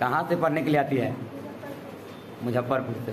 कहाँ से पढ़ने के लिए आती है? मुजफ्फरपुर से।